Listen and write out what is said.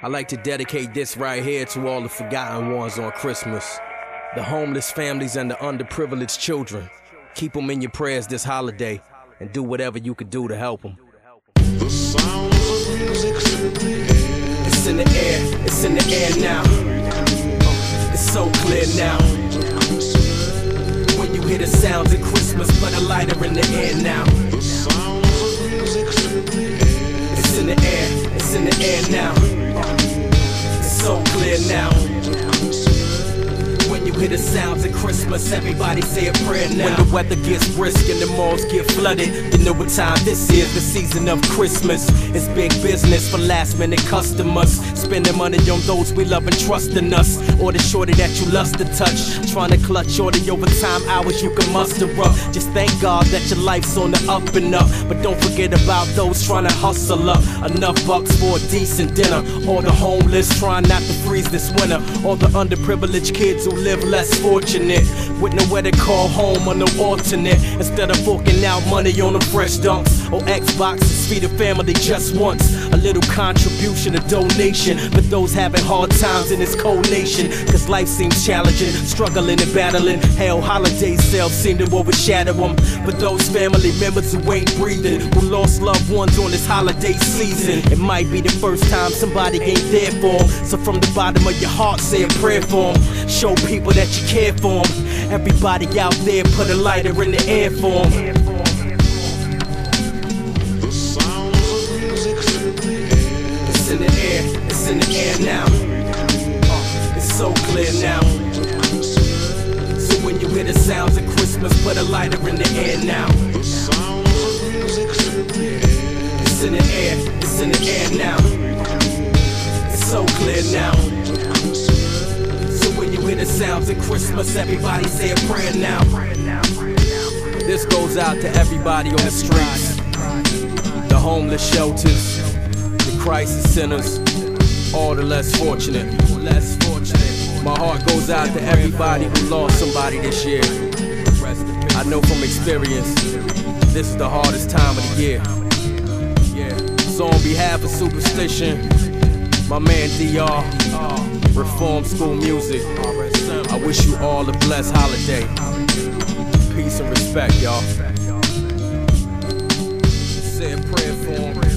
I like to dedicate this right here to all the forgotten ones on Christmas. The homeless families and the underprivileged children. Keep them in your prayers this holiday and do whatever you can do to help them. The sounds of music's in the air. It's in the air, it's in the air now. It's so clear now. When you hear the sounds of Christmas, put a lighter in the air now. Clear now. Hear the sounds of Christmas, everybody say a prayer now. When the weather gets brisk and the malls get flooded, you know what time this is, the season of Christmas. It's big business for last minute customers. Spending money on those we love and trust in us. Or the shorty that you lust to touch. Trying to clutch shorty overtime hours you can muster up. Just thank God that your life's on the up and up. But don't forget about those trying to hustle up. Enough bucks for a decent dinner. All the homeless trying not to freeze this winter. All the underprivileged kids who live less fortunate. With nowhere to call home or no alternate. Instead of forking out money on the fresh dunks or oh, Xboxes, feed a family just once. A little contribution, a donation for those having hard times in this cold nation. Cause life seems challenging, struggling and battling. Hell, holiday sales seem to overshadow them. But those family members who ain't breathing, who lost loved ones on this holiday season, it might be the first time somebody ain't there for 'em. So from the bottom of your heart, say a prayer for 'em. Show people that you care for them. Everybody out there, put a lighter in the air for 'em. The sounds of music's in. It's in the air, it's in the air now. Uh, it's so clear now. So when you hear the sounds of Christmas, put a lighter in the air now. The sounds of music's in. It's in the air, it's in the air now. It's so clear now. Sounds of Christmas, everybody say a prayer now. This goes out to everybody on the streets, the homeless shelters, the crisis centers, all the less fortunate. Less fortunate. My heart goes out to everybody who lost somebody this year. I know from experience, this is the hardest time of the year. So on behalf of Supastition, my man DR, Reform School Music, I wish you all a blessed holiday. Peace and respect, y'all. Say a prayer for.